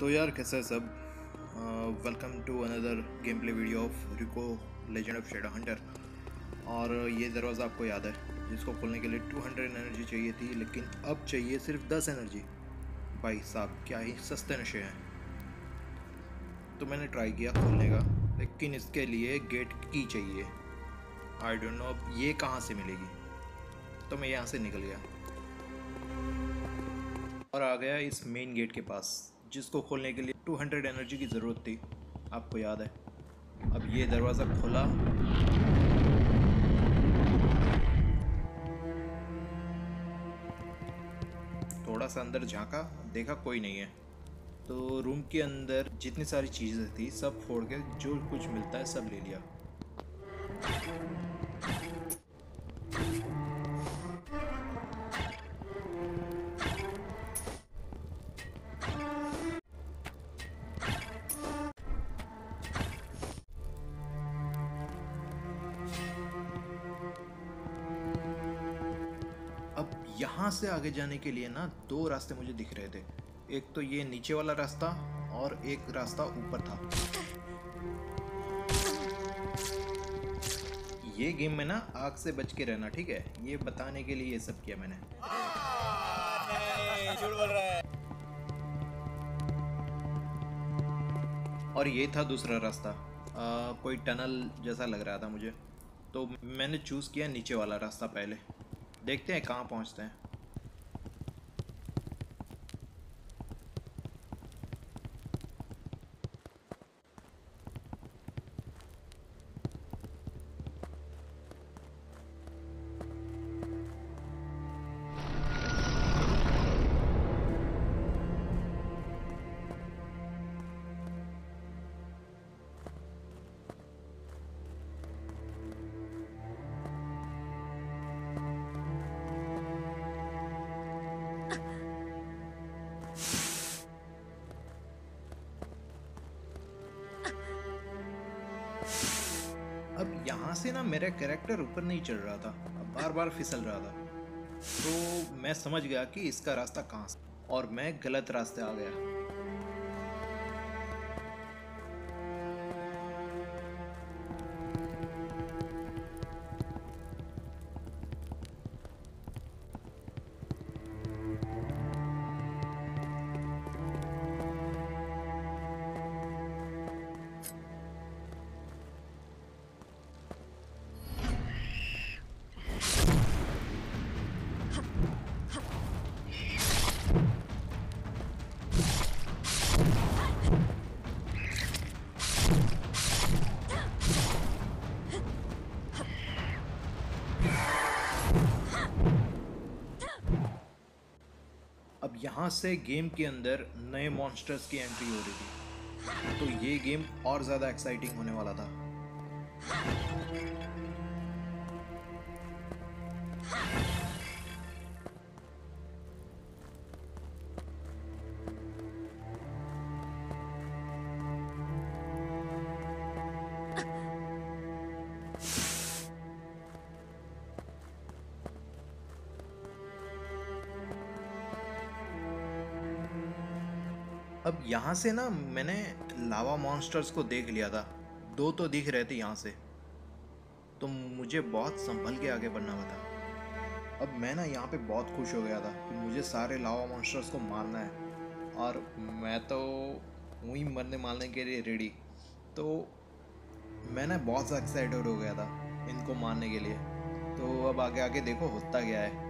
तो यार, कैसा है सब? Welcome to another game play video of Rico legend of shadow hunter और ये दरवाज़ा आपको याद है, जिसको खोलने के लिए 200 एनर्जी चाहिए थी, लेकिन अब चाहिए सिर्फ़ 10 एनर्जी भाई साहब, क्या ही सस्ते नशे हैं। तो मैंने ट्राई किया खोलने का, लेकिन इसके लिए गेट की चाहिए। आई डोंट नो अब ये कहाँ से मिलेगी? तो मैं यहाँ से निकल गया। और आ गया इस मेन गेट के पास। जिसको खोलने के लिए 200 एनर्जी की ज़रूरत थी। आपको याद है। अब ये दरवाज़ा खोला। थोड़ा सा अंदर झांका। देखा कोई नहीं है। तो रूम के अंदर जितनी सारी चीज़ें थी, सब फोड़ के जो कुछ मिलता है, सब ले लिया। यहाँ से आगे जाने के लिए ना दो रास्ते मुझे दिख रहे थे। एक तो ये नीचे वाला रास्ता और एक रास्ता ऊपर था। ये गेम में ना आग से बच के रहना, ठीक है? ये बताने के लिए ये सब किया मैंने। और ये था दूसरा रास्ता। कोई टनल जैसा लग रहा था मुझे। तो मैंने चूज़ किया नीचे वाला रास्ता पहले। देखते हैं कहाँ पहुँचते हैं। से ना मेरा कैरेक्टर ऊपर नहीं चढ़ रहा था। बार बार फिसल रहा था। तो मैं समझ गया कि इसका रास्ता कहाँ और मैं गलत रास्ते आ गया। यहाँ से गेम के अंदर नए मॉन्स्टर्स की एंट्री हो रही थी। तो ये गेम और ज़्यादा एक्साइटिंग होने वाला था। अब यहाँ से ना मैंने लावा मॉन्स्टर्स को देख लिया था। दो तो दिख रहे थे यहाँ से। तो मुझे बहुत संभल के आगे बढ़ना था। अब मैं ना यहाँ पे बहुत खुश हो गया था कि मुझे सारे लावा मॉन्स्टर्स को मारना है। और मैं तो हूँ ही मरने मारने के लिए रेडी तो मैं ना बहुत एक्साइटेड हो गया था इनको मारने के लिए। तो अब आगे आगे देखो होता गया है।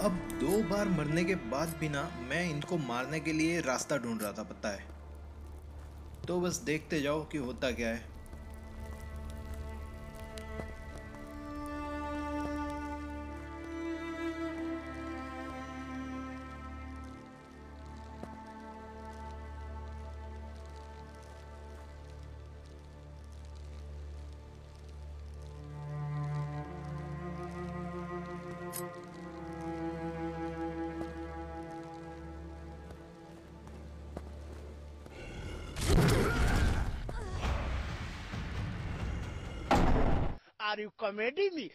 अब दो बार मरने के बाद भी ना मैं इनको मारने के लिए रास्ता ढूंढ रहा था, पता है। तो बस देखते जाओ कि होता क्या है। Are you comedy me?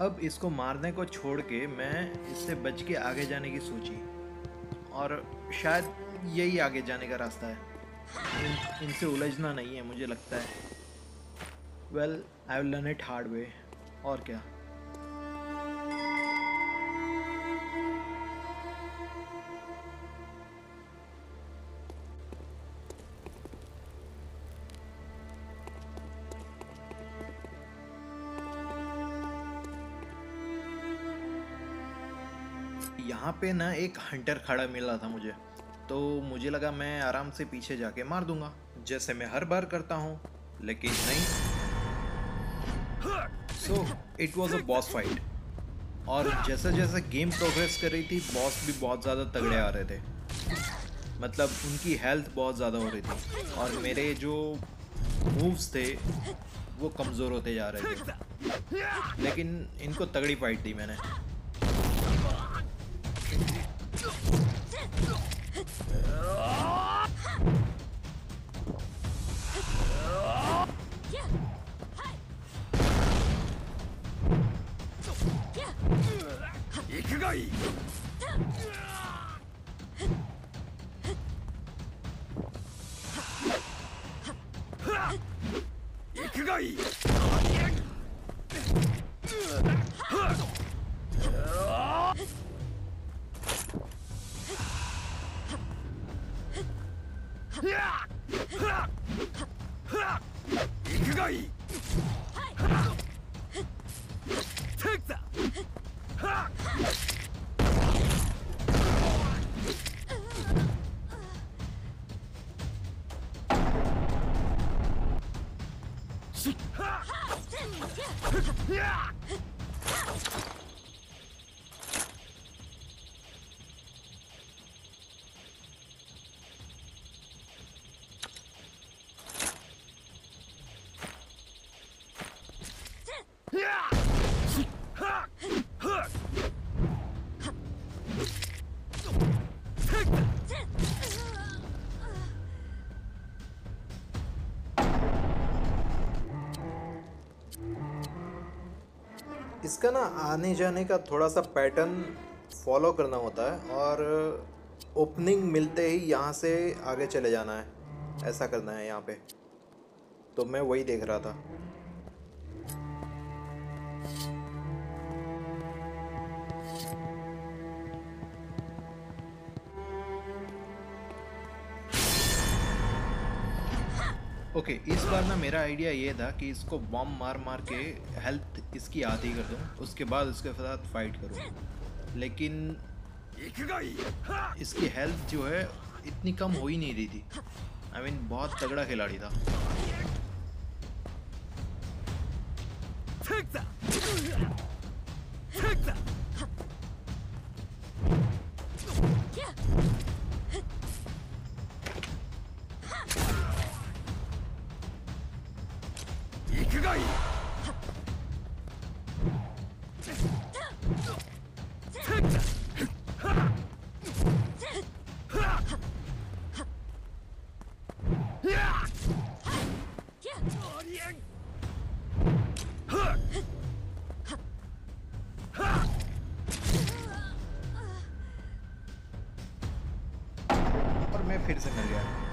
अब इसको मारने को छोड़ के मैं इससे बच के आगे जाने की सोची और शायद यही आगे जाने का रास्ता है। इन, इनसे उलझना नहीं है मुझे लगता है। Well I will learn it hard way और क्या? यहाँ पे ना एक हंटर खड़ा मिल रहा था मुझे। तो मुझे लगा मैं आराम से पीछे जाके मार दूँगा। जैसे मैं हर बार करता हूँ, लेकिन नहीं। So it was a boss fight और जैसे जैसे गेम प्रोग्रेस कर रही थी बॉस भी बहुत ज़्यादा तगड़े आ रहे थे। मतलब उनकी हेल्थ बहुत ज़्यादा हो रही थी। और मेरे जो मूव्स थे, वो कमज़ोर होते जा रहे थे। लेकिन इनको तगड़ी फाइट दी मैंने। 哈哈哈 इसका ना आने जाने का थोड़ा सा पैटर्न फॉलो करना होता है और ओपनिंग मिलते ही यहाँ से आगे चले जाना है। ऐसा करना है यहाँ पे। तो मैं वही देख रहा था। ओके okay, इस बार ना मेरा आइडिया ये था कि इसको बॉम्ब मार मार के हेल्थ इसकी आधी कर दूँ उसके बाद उसके साथ फाइट करूँ। लेकिन इसकी हेल्थ जो है इतनी कम हो ही नहीं रही थी। आई I मीन mean, बहुत तगड़ा खिलाड़ी था। और मैं फिर से मिल गया।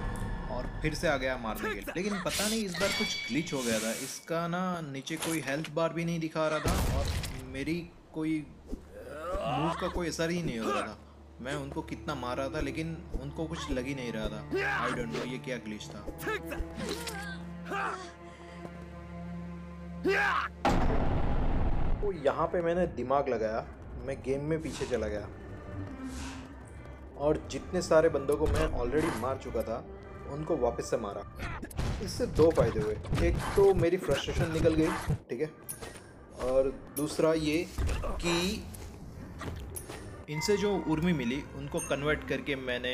फिर से आ गया मारने के लिए लेकिन पता नहीं इस बार कुछ ग्लिच हो गया था। इसका ना नीचे कोई हेल्थ बार भी नहीं दिखा रहा था और मेरी कोई मूव का कोई असर ही नहीं हो रहा था। मैं उनको कितना मार रहा था लेकिन उनको कुछ लग ही नहीं रहा था। आई डोंट नो ये क्या ग्लिच था। तो यहाँ पे मैंने दिमाग लगाया मैं गेम में पीछे चला गया। और जितने सारे बंदों को मैं ऑलरेडी मार चुका था उनको वापस से मारा। इससे दो फ़ायदे हुए। एक तो मेरी फ्रस्ट्रेशन निकल गई, ठीक है? और दूसरा ये कि इनसे जो उर्मी मिली, उनको कन्वर्ट करके मैंने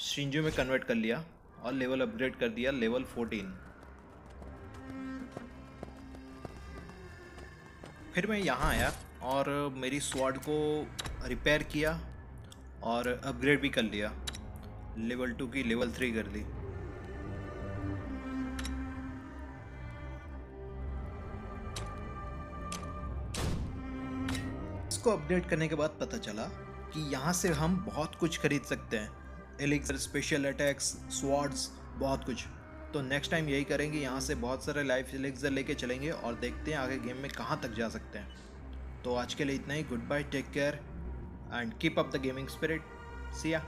शिंजो में कन्वर्ट कर लिया और लेवल अपग्रेड कर दिया लेवल 14 फिर मैं यहाँ आया और मेरी स्वाड को रिपेयर किया और अपग्रेड भी कर लिया। लेवल टू की लेवल थ्री कर दी। इसको अपडेट करने के बाद पता चला कि यहाँ से हम बहुत कुछ खरीद सकते हैं। एलिक्सर स्पेशल अटैक्स स्वॉर्ड्स बहुत कुछ। तो नेक्स्ट टाइम यही करेंगे, यहाँ से बहुत सारे लाइफ एलिक्सर लेके चलेंगे और देखते हैं आगे गेम में कहाँ तक जा सकते हैं। तो आज के लिए इतना ही। Goodbye take care and keep up the gaming spirit see ya